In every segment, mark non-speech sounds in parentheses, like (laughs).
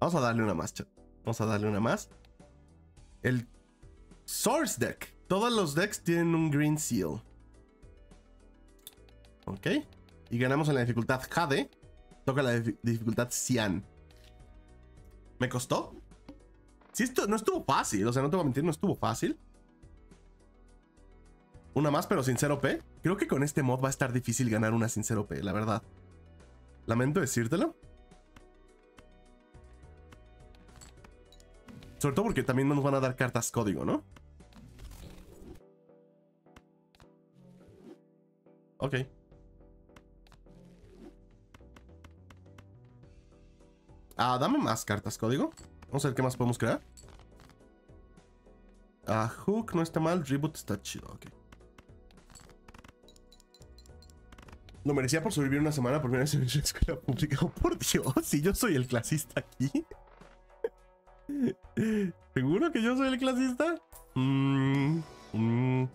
Vamos a darle una más, chat. Vamos a darle una más. El Source Deck. Todos los decks tienen un Green Seal. Ok. Y ganamos en la dificultad Jade. Toca la dificultad Cian. ¿Me costó? Sí, esto no estuvo fácil. O sea, no te voy a mentir, no estuvo fácil. Una más, pero sin 0P. Creo que con este mod va a estar difícil ganar una sin 0P, la verdad. Lamento decírtelo. Sobre todo porque también nos van a dar cartas código, ¿no? Ok. Ah, dame más cartas código. Vamos a ver qué más podemos crear. Ah, Hook no está mal. Reboot está chido. Ok. Lo merecía por sobrevivir una semana por primera vez en una escuela pública. Oh, por Dios, si yo soy el clasista aquí. (laughs) ¿Seguro que yo soy el clasista? Mm, mm.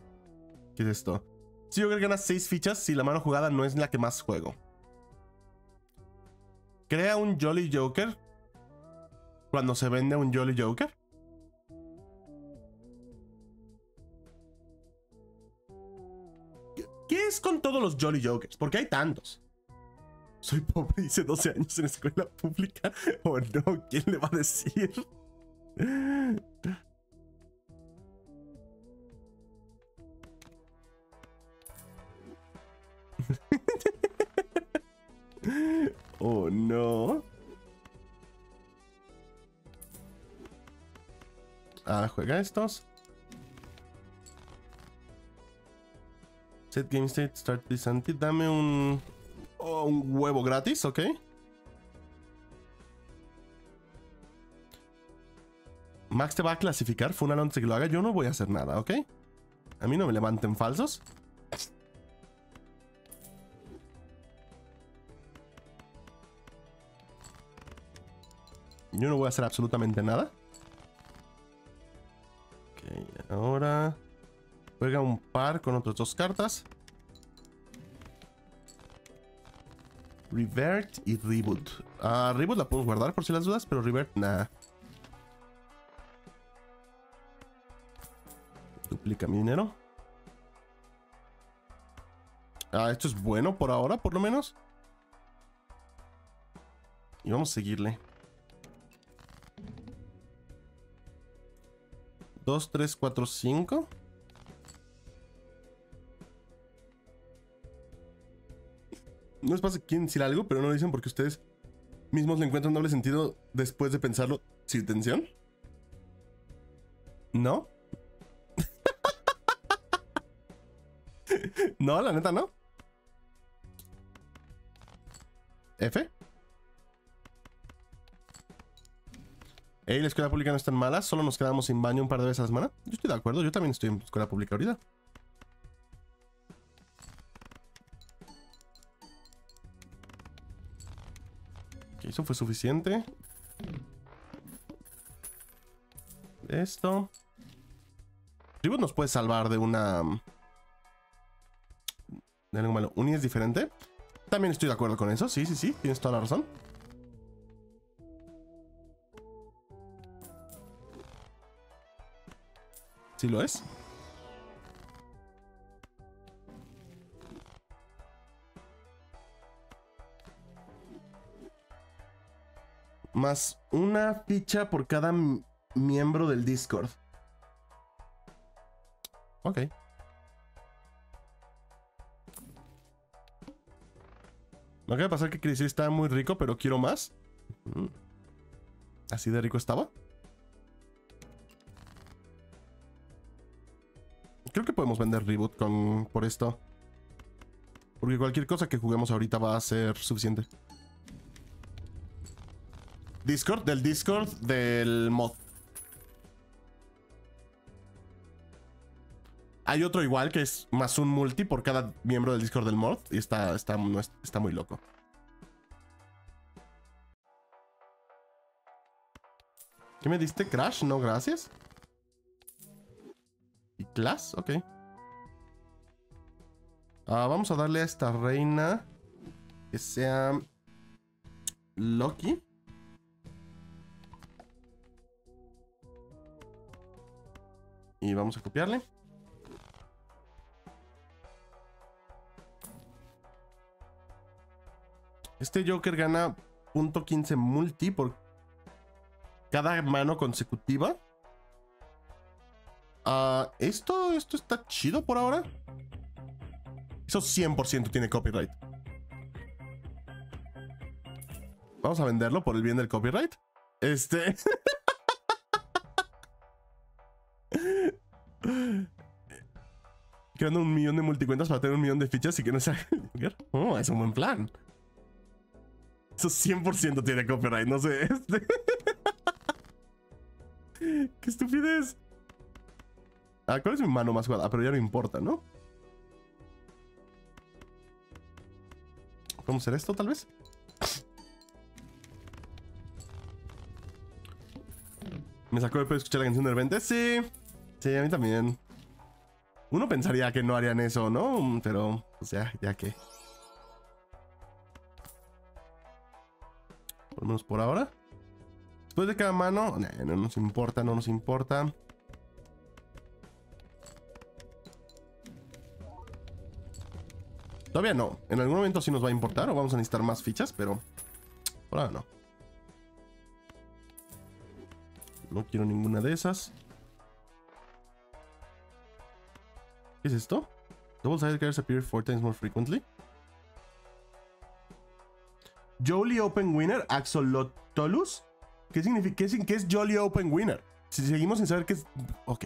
¿Qué es esto? Si yo creo que ganas 6 fichas si la mano jugada no es la que más juego. Crea un Jolly Joker cuando se vende un Jolly Joker. ¿Qué es con todos los Jolly Jokers? Porque hay tantos. Soy pobre, hice 12 años en escuela pública. ¿O no? ¿Quién le va a decir? (laughs) oh no. Ah, juega estos. Set game state, start this anti. Dame un, oh, un huevo gratis, ok. Max te va a clasificar. Funal antes de que lo haga. Yo no voy a hacer nada, ¿ok? A mí no me levanten falsos. Yo no voy a hacer absolutamente nada. Ok, ahora... Juega un par con otras dos cartas. Revert y Reboot. Ah, Reboot la podemos guardar por si las dudas, pero Revert, nada. Dinero. Ah, esto es bueno por ahora, por lo menos. Y vamos a seguirle. 2, 3, 4, 5. No les pasa quieren decir algo, pero no lo dicen porque ustedes mismos le encuentran doble sentido después de pensarlo sin tensión. ¿No? (laughs) no, la neta no. F. Ey, la escuela pública no es tan mala, solo nos quedamos sin baño un par de veces a la semana. Yo estoy de acuerdo, yo también estoy en escuela pública ahorita. Eso fue suficiente. Esto. Reboot nos puede salvar de una... De algo malo. ¿Uni es diferente? También estoy de acuerdo con eso, sí, sí, sí, tienes toda la razón. ¿Sí lo es? Más una ficha por cada miembro del Discord. Ok. Me acaba de pasar que Chris está muy rico, pero quiero más. Mm. ¿Así de rico estaba? Creo que podemos vender Reboot con, por esto. Porque cualquier cosa que juguemos ahorita va a ser suficiente. Discord, del Discord del mod. Hay otro igual que es más un multi por cada miembro del Discord del Mord y está, está, no, está muy loco. ¿Qué me diste? ¿Crash? No, gracias. ¿Y Clash? Ok. Ah, vamos a darle a esta reina que sea Loki. Y vamos a copiarle. Este Joker gana .15 multi por cada mano consecutiva. Ah, esto, esto está chido por ahora. Eso 100% tiene copyright. Vamos a venderlo por el bien del copyright. Este. (laughs) Creando un millón de multicuentas para tener un millón de fichas y que no sea. (laughs) Oh, es un buen plan. Eso 100% tiene copyright, no sé. Este. (laughs) ¡Qué estupidez! Ah, ¿cuál es mi mano más jugada? Ah, pero ya no importa, ¿no? ¿Podemos hacer esto, tal vez? ¿Me sacó de escuchar la canción de repente? Sí. Sí, a mí también. Uno pensaría que no harían eso, ¿no? Pero, o sea, ya que... Por lo menos por ahora. Después de cada mano... no nos importa, no nos importa. Todavía no. En algún momento sí nos va a importar o vamos a necesitar más fichas, pero por ahora no. No quiero ninguna de esas. ¿Qué es esto? Double sided cards appear four times more frequently. Jolly Open Winner, Axolotolus. ¿Qué significa? ¿Qué es, qué Jolly Open Winner? Si seguimos sin saber qué es. Ok.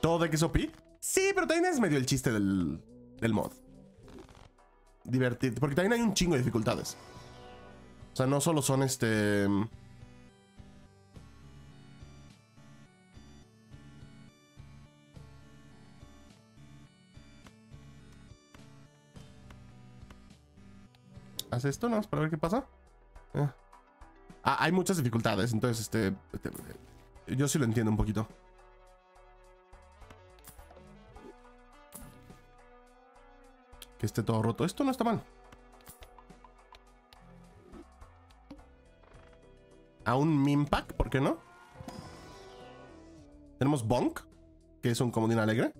¿Todo de que OP? Sí, pero también es medio el chiste del, del mod. Divertido. Porque también hay un chingo de dificultades. O sea, no solo son este... ¿Haz esto nada más para ver qué pasa? Ah, ah hay muchas dificultades, entonces este, este... Yo sí lo entiendo un poquito. que esté todo roto. Esto no está mal. A un Mimpack, ¿por qué no? Tenemos Bonk, que es un comodín alegre.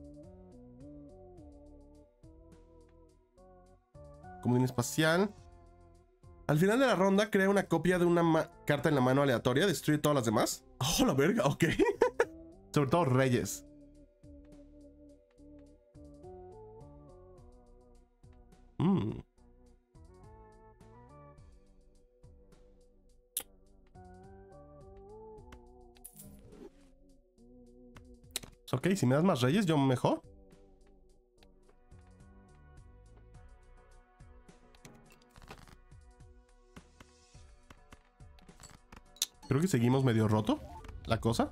Comodín espacial. Al final de la ronda, crea una copia de una carta en la mano aleatoria. Destruye todas las demás. (laughs) Oh, la verga, ok. (laughs) Sobre todo reyes. Mm. Ok, si me das más reyes, yo mejor. Creo que seguimos medio roto la cosa.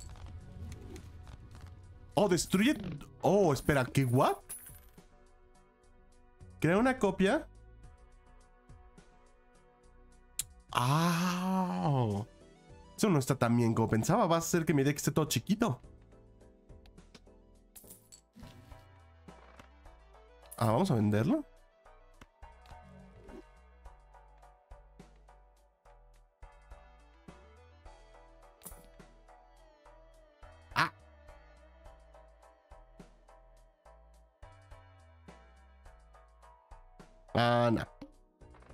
Oh, destruye... Oh, espera, ¿qué? ¿What? Crea una copia. ¡Ah! Eso no está tan bien como pensaba. Va a hacer que mi deck esté todo chiquito. Ah, vamos a venderlo.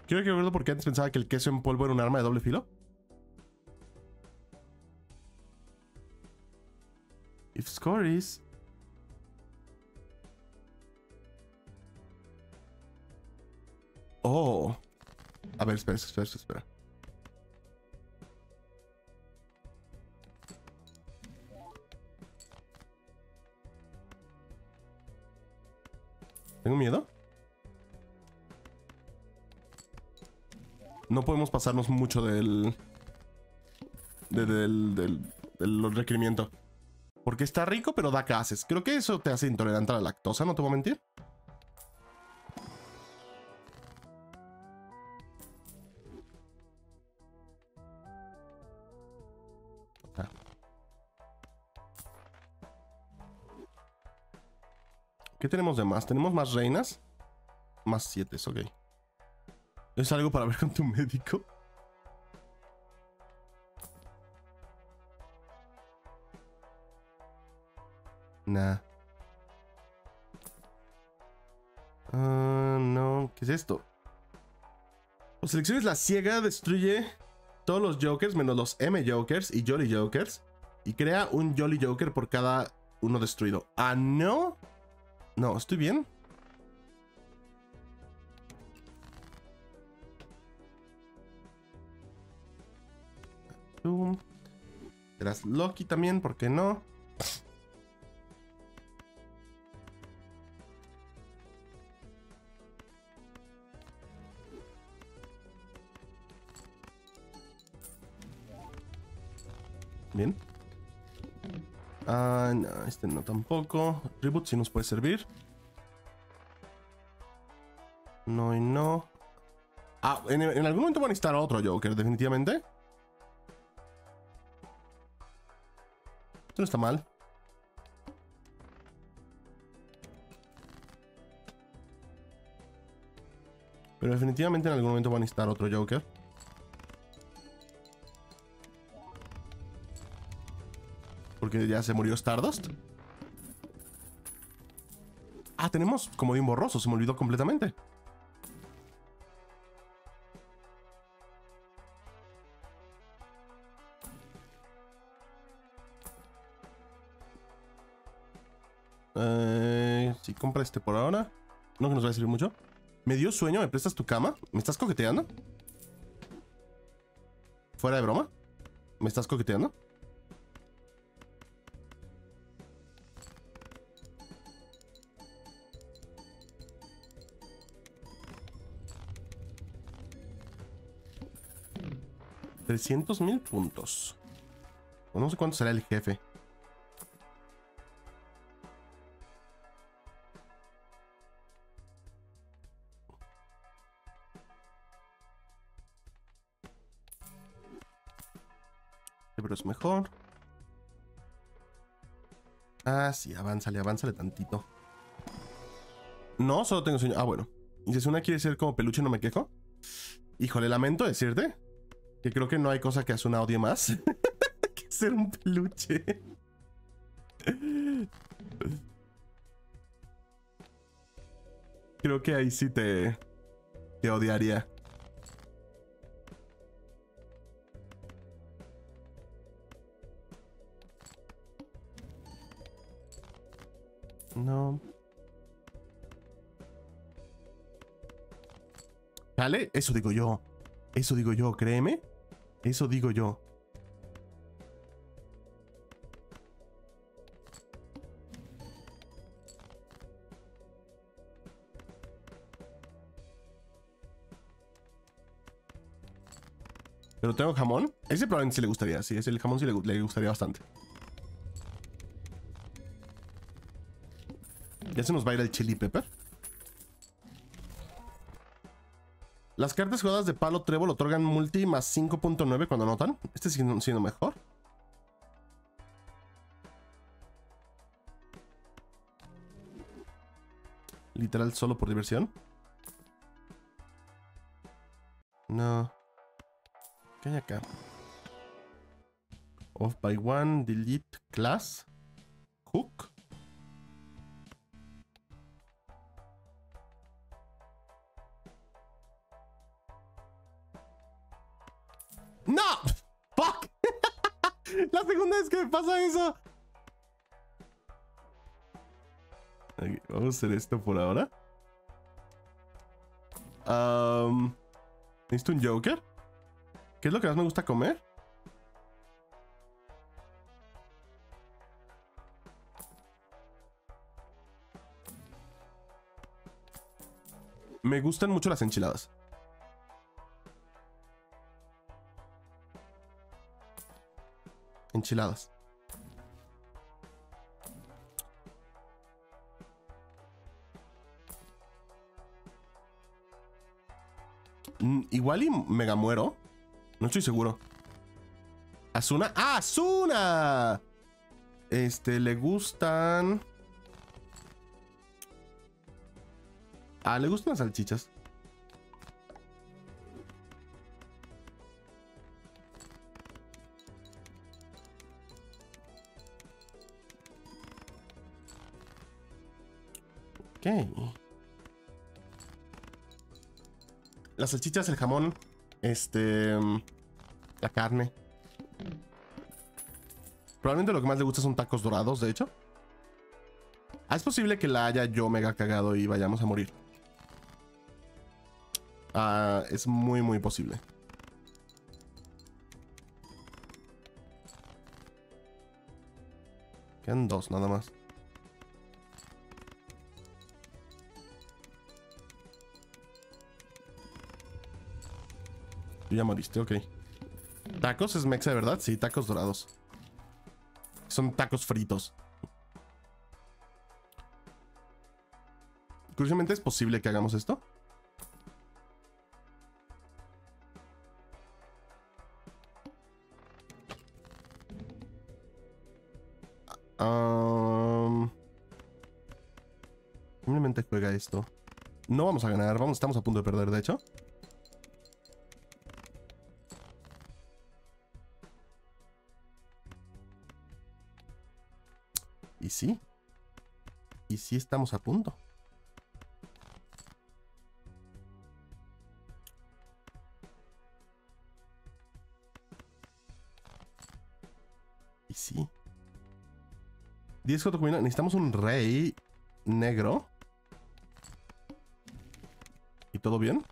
Quiero que recuerdo porque antes pensaba que el queso en polvo era un arma de doble filo. If score is... Oh. A ver, espera, espera, espera. ¿Tengo miedo? No podemos pasarnos mucho del, del, del, requerimiento. Porque está rico, pero da gases. Creo que eso te hace intolerante a la lactosa, no te voy a mentir. ¿Qué tenemos de más? ¿Tenemos más reinas? Más siete, ok. ¿Es algo para ver con tu médico? Nah. Uh, no. ¿Qué es esto? Pues selecciones la ciega, destruye todos los Jokers menos los M Jokers y Jolly Jokers. Y crea un Jolly Joker por cada uno destruido. ¿Ah, no? No, ¿estoy bien? Tú. Serás Loki también, ¿por qué no? Bien. Ah, no, este no tampoco. Reboot sí nos puede servir. No y no. Ah, en, algún momento van a necesitar otro Joker, definitivamente. No está mal. Pero definitivamente en algún momento van a necesitar otro Joker. Porque ya se murió Stardust. Ah, tenemos comodín borroso, se me olvidó completamente. Compra este por ahora. No que nos va a servir mucho. Me dio sueño, ¿me prestas tu cama? ¿Me estás coqueteando? ¿Fuera de broma? ¿Me estás coqueteando? ¿300 mil puntos? No sé cuánto será el jefe. Es mejor. Ah, sí, avánzale, avánzale tantito. No, solo tengo sueño. Ah, bueno. Si una quiere ser como peluche, no me quejo. Híjole, lamento decirte que creo que no hay cosa que hace una odie más (laughs) que ser un peluche. Creo que ahí sí te odiaría. No. Eso digo yo. Eso digo yo, créeme. Eso digo yo. Pero tengo jamón. Ese probablemente sí le gustaría. Sí, ese el jamón sí le gustaría bastante. Ya se nos va a ir el chili pepper. Las cartas jugadas de palo trébol otorgan multi más 5.9 cuando anotan. Este sigue siendo mejor. Literal solo por diversión. No. ¿Qué hay acá? Off by one, delete class. Vez que me pasa eso. vamos a hacer esto por ahora. Um, ¿Necesito un Joker? ¿Qué es lo que más me gusta comer? Me gustan mucho las enchiladas. Enchiladas. Mm, igual y mega muero. No estoy seguro. ¿Asuna? ¡Ah, Asuna! Este, le gustan... Ah, le gustan las salchichas. Las salchichas, el jamón, este... La carne. Probablemente lo que más le gusta son tacos dorados, de hecho. Ah, es posible que la haya yo mega cagado y vayamos a morir. Ah, es muy, muy posible. Quedan dos, nada más. Tú ya moriste, ok. ¿Tacos es mexa verdad? Sí, tacos dorados. Son tacos fritos. Curiosamente es posible que hagamos esto. Um, simplemente juega esto. No vamos a ganar, vamos, estamos a punto de perder, de hecho. Sí. Y sí estamos a punto. Y sí. 10 combina. Necesitamos un rey negro. ¿Y todo bien?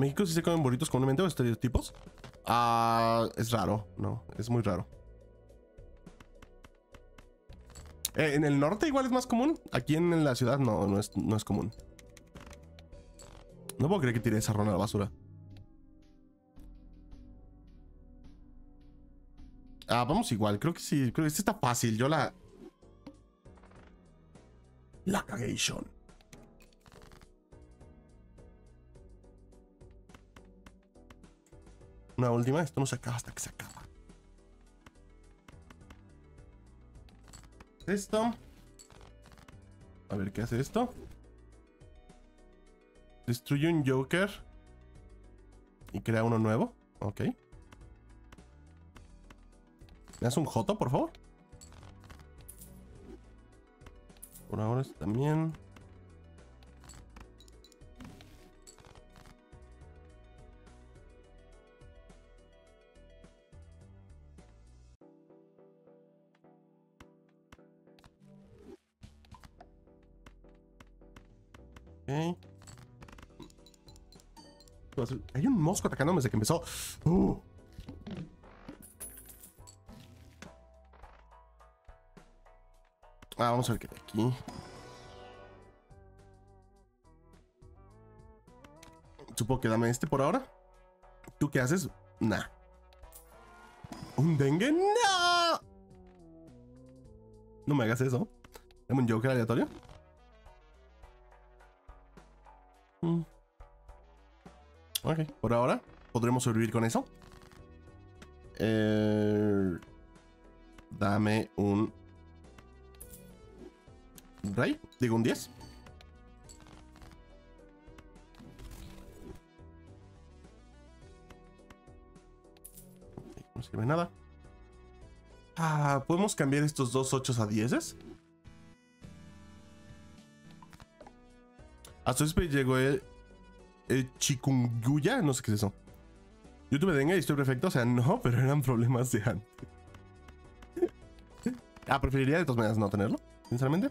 ¿México sí se comen burritos comúnmente o estereotipos? Ah, es raro, no, es muy raro. Eh, en el norte igual es más común. Aquí en la ciudad no, no es, no es común. No puedo creer que tire esa ronda a la basura. Ah, vamos igual. Creo que sí. Creo que esta está fácil. Yo la... La cagation. Una última. Esto no se acaba hasta que se acaba. Esto. A ver, ¿qué hace esto? Destruye un Joker. Y crea uno nuevo. Ok. ¿Me das un Joto, por favor? Por ahora también. Hay un mosco atacándome desde que empezó. Uh. Ah, vamos a ver qué hay aquí. Supongo que dame este por ahora. ¿Tú qué haces? Nah. ¿Un dengue? ¡No! No me hagas eso. Dame un Joker aleatorio. Mm. Ok, por ahora podremos sobrevivir con eso. Eh, dame un rey, digo un 10. no sirve nada. Ah, ¿podemos cambiar estos dos 8 a 10? A su llegó el eh, chikungunya, no sé qué es eso. Yo tuve dengue y estoy perfecto, o sea, no, (laughs) pero eran problemas de antes. ah, preferiría de todas maneras no tenerlo, sinceramente.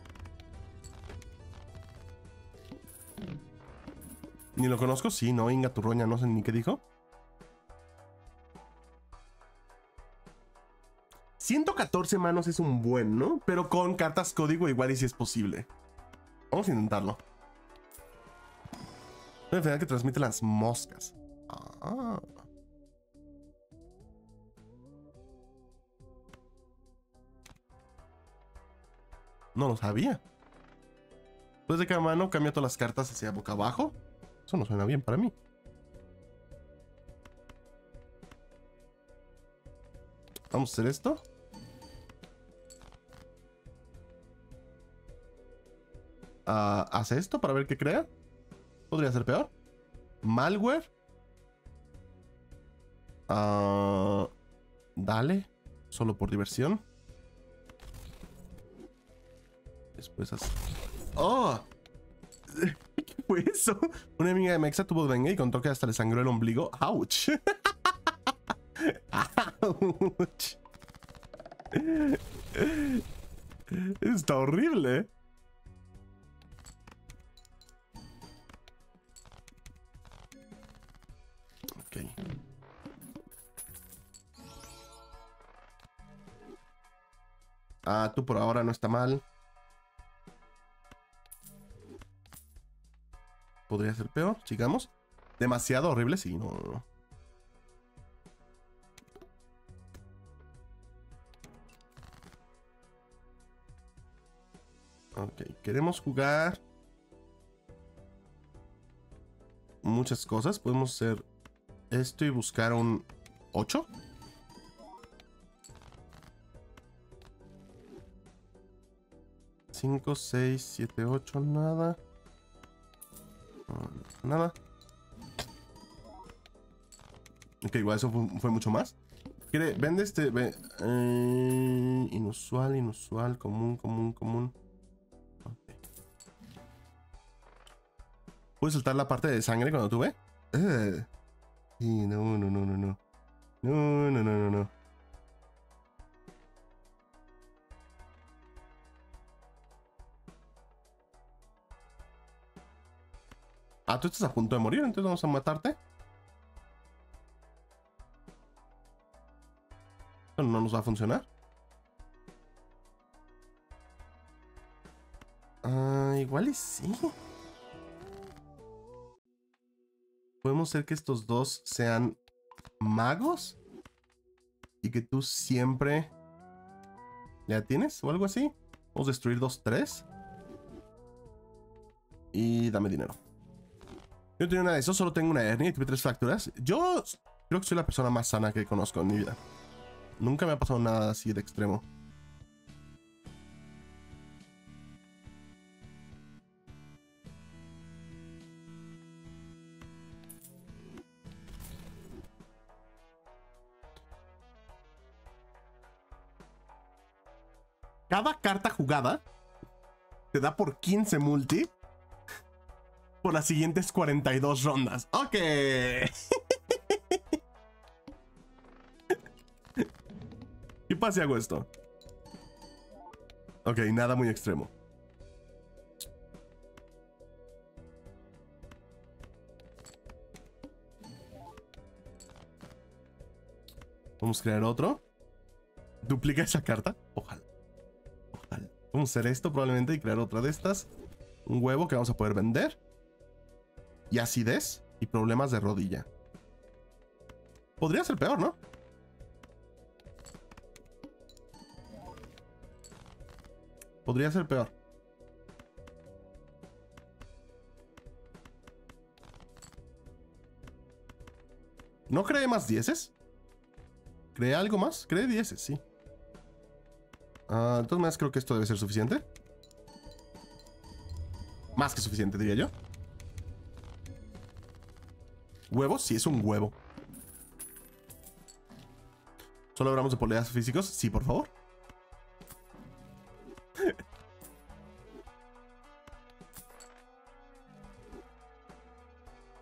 Ni lo conozco, sí, no, Inga Turroña, no sé ni qué dijo. 114 manos es un buen, ¿no? Pero con cartas código igual y si es posible. Vamos a intentarlo. Una enfermedad que transmite las moscas. Ah. No lo sabía. Después de cada mano cambia todas las cartas hacia boca abajo. Eso no suena bien para mí. Vamos a hacer esto. Ah, hace esto para ver qué crea. Podría ser peor. Malware. Ah, dale. Solo por diversión. Después así. ¡Oh! (laughs) ¿Qué fue eso? Una amiga de Mexa tuvo dengue y contó que hasta le sangró el ombligo. ¡Auch! (laughs) ¡Auch! (laughs) Está horrible. Ah, tú por ahora no está mal. Podría ser peor, sigamos. Demasiado horrible, sí, no, no. Ok, queremos jugar muchas cosas. Podemos hacer esto y buscar un 8. Cinco, seis, siete, ocho, nada. Mm, Nada. Ok, igual eso fue, fue mucho más. Quiere, vende este. ve- eh, inusual, inusual, común, común, común. Ok. ¿Puedes soltar la parte de sangre cuando tuve? Eh. Sí, no, no, no, no, no. No, no, no, no, no. Ah, tú estás a punto de morir, entonces vamos a matarte. Esto no nos va a funcionar. Ah, igual y sí. Podemos hacer que estos dos sean magos. Y que tú siempre le atienes o algo así. Vamos a destruir dos, tres. Y dame dinero. Yo no tengo nada de eso, solo tengo una hernia y tuve tres fracturas. Yo creo que soy la persona más sana que conozco en mi vida. Nunca me ha pasado nada así de extremo. Cada carta jugada te da por 15 multi por las siguientes 42 rondas. Ok. ¿Qué pasa si hago esto? Ok, nada muy extremo. Vamos a crear otro. Duplica esa carta. Ojalá. Ojalá. Vamos a hacer esto probablemente y crear otra de estas. Un huevo que vamos a poder vender. Y acidez y problemas de rodilla. Podría ser peor, ¿no? Podría ser peor. ¿No cree más dieces? ¿Cree algo más? Cree dieces, sí. Ah, de todas maneras, creo que esto debe ser suficiente. Más que suficiente, diría yo. ¿Huevos? Sí, es un huevo. ¿Solo hablamos de poleas físicos? Sí, por favor. (laughs)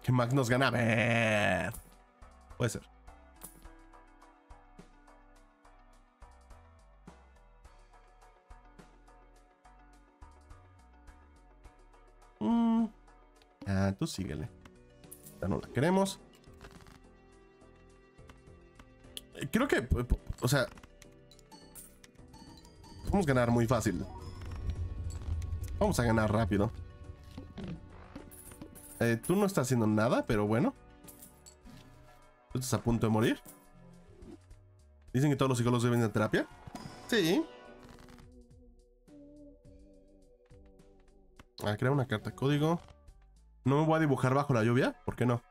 que nos gana. A ver. Puede ser. Mm. Ah, tú síguele. No la queremos. Eh, Creo que, p- o sea, podemos ganar muy fácil. Vamos a ganar rápido. Eh, tú no estás haciendo nada, pero bueno. Tú estás a punto de morir. Dicen que todos los psicólogos deben de terapia. Sí. A crear una carta código. No me voy a dibujar bajo la lluvia. ¿Por qué no?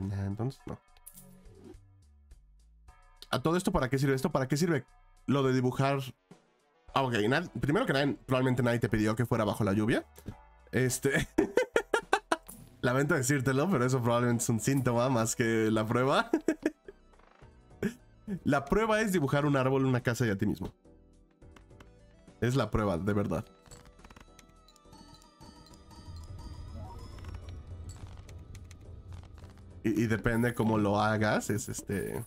Entonces no. ¿A todo esto para qué sirve esto? ¿Para qué sirve lo de dibujar Ah, ok, primero que nada, probablemente nadie te pidió que fuera bajo la lluvia. Este. (laughs) Lamento decírtelo, pero eso probablemente es un síntoma más que la prueba. (laughs) la prueba es dibujar un árbol, una casa y a ti mismo. Es la prueba, de verdad. Y, depende cómo lo hagas, es este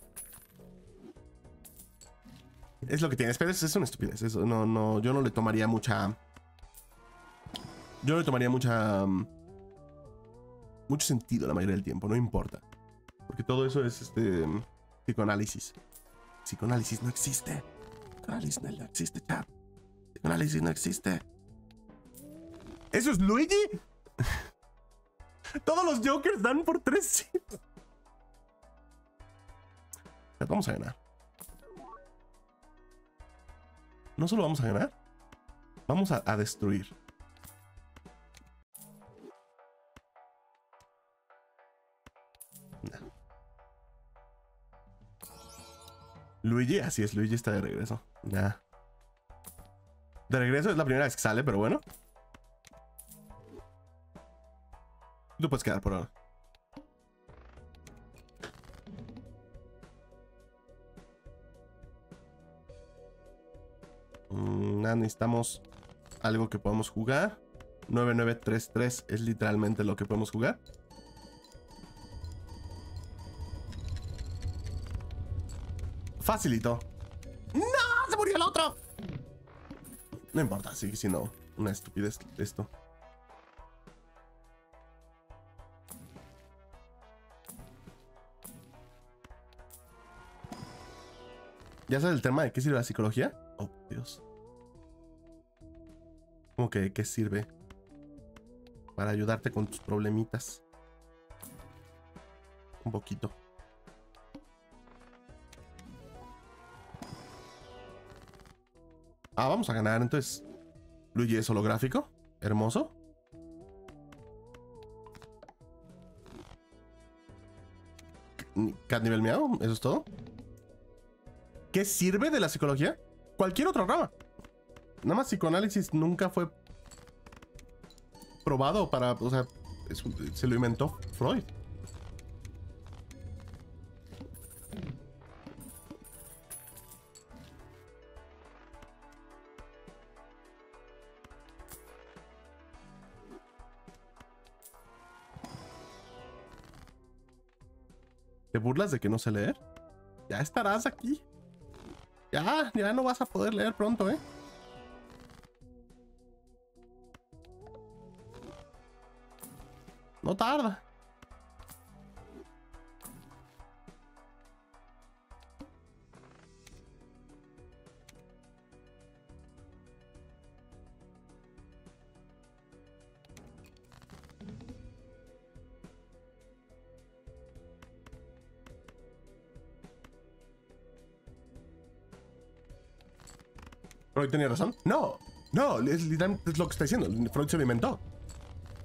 es lo que tienes, pero es, una estupidez. Eso, no, no, yo no le tomaría mucha. Yo no le tomaría mucha. Mucho sentido la mayoría del tiempo, no importa. Porque todo eso es este. Psicoanálisis. Psicoanálisis no existe. Psicoanálisis no existe, chat. Psicoanálisis no existe. ¿Eso es Luigi? Todos los Jokers dan por tres. Vamos a ganar. no solo vamos a ganar, vamos a, destruir. Luigi, así es, Luigi está de regreso. Ya. De regreso es la primera vez que sale, pero bueno. Tú puedes quedar por ahora. Mm, nada, necesitamos algo que podamos jugar. 9933 es literalmente lo que podemos jugar. Facilito. ¡No! ¡Se murió el otro! No importa, sigue siendo una estupidez esto. ¿Ya sabes el tema de qué sirve la psicología? Oh, Dios. ¿Cómo que qué sirve? Para ayudarte con tus problemitas. Un poquito. Ah, vamos a ganar entonces. Luigi es holográfico. Hermoso. Cat nivel miau, eso es todo. ¿Qué sirve de la psicología? Cualquier otra rama. Nada más psicoanálisis nunca fue probado para, o sea, se lo inventó Freud. ¿Te burlas de que no sé leer? Ya estarás aquí. Ya, ya no vas a poder leer pronto, ¿eh? No tarda. ¿Freud tenía razón? No, no, es literalmente lo que está diciendo. Freud se lo inventó.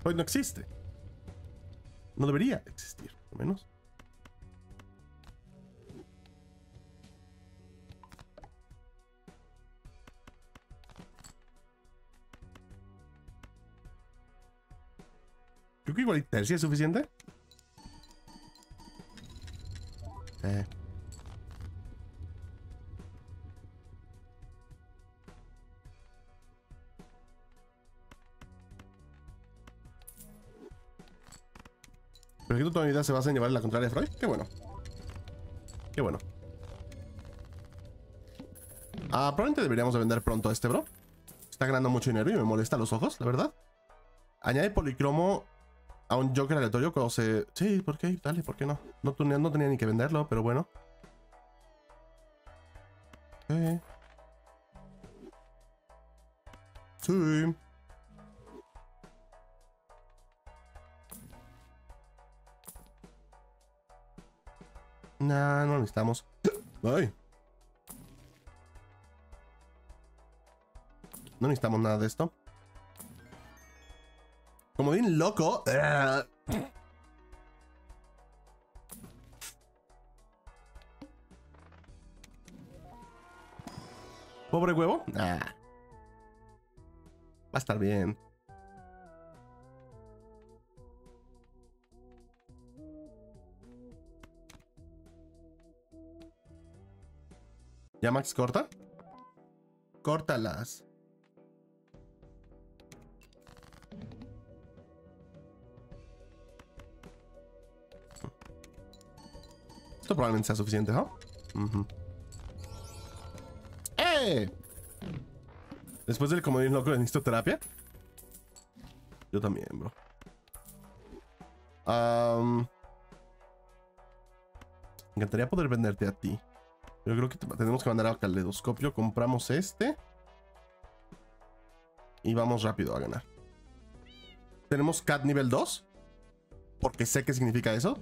Freud no existe. No debería existir, al menos. Creo que igual tercia es suficiente. Vida se basa en llevarle la contraria a Freud? Qué bueno. Qué bueno. Ah, probablemente deberíamos de vender pronto a este bro. Está ganando mucho dinero y me molesta los ojos, la verdad. Añade policromo a un Joker aleatorio cuando se... Sí, ¿por qué? Dale, ¿por qué no? No, no tenía ni que venderlo, pero bueno. No necesitamos. Ay. No necesitamos nada de esto. Como bien loco. Pobre huevo. a estar bien. ¿Ya Max corta? Córtalas. Esto probablemente sea suficiente, ¿no? ¡Eh! Después del comodín loco necesito terapia. Yo también, bro. Am, me encantaría poder venderte a ti. Yo creo que te- tenemos que mandar al caleidoscopio. Compramos este. Y vamos rápido a ganar. Tenemos cat nivel 2. Porque sé qué significa eso.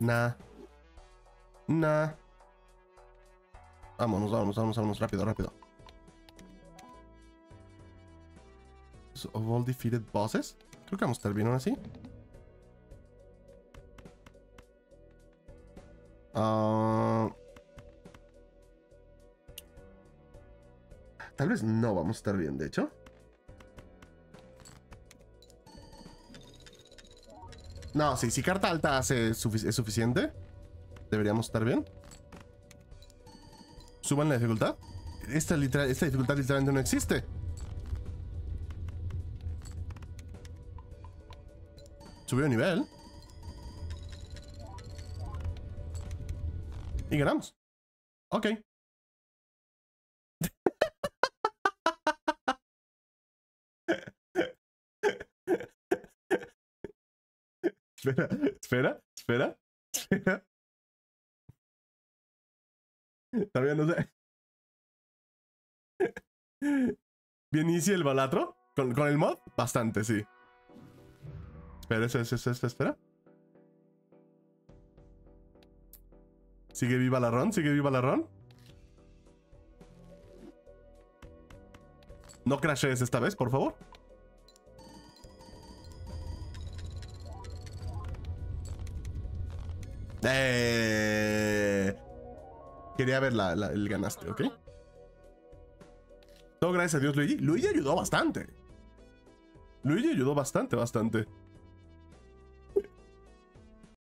Nah. Nah. Vámonos, vámonos, vámonos, vámonos, rápido, rápido. So, of all defeated bosses. Creo que vamos a estar bien aún así. Ah, tal vez no vamos a estar bien, de hecho. No, sí, si carta alta hace es suficiente, deberíamos estar bien. Suban la dificultad. Esta, literal- esta dificultad literalmente no existe. Subió nivel. Y ganamos. Ok. (laughs) espera, espera, espera, espera. Todavía no sé. ¿Bien easy el balatro? ¿Con, con el mod? Bastante, sí. Espera, espera, espera, espera. ¿Sigue viva la Ron? ¿Sigue viva la Ron? No crashes esta vez, por favor. Eh... Quería ver el ganaste, ¿ok? Todo gracias a Dios, Luigi. Luigi ayudó bastante. Luigi ayudó bastante, bastante.